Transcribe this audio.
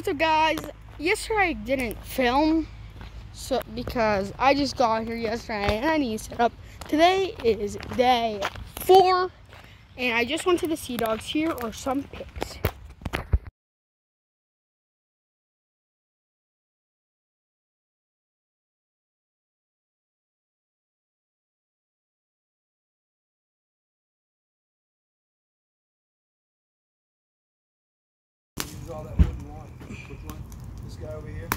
what's up guys? Yesterday I didn't film so because I just got here yesterday and I need to set up. Today is day four and I just went to the Sea Dogs. Here are some pics. Which one? This guy over here?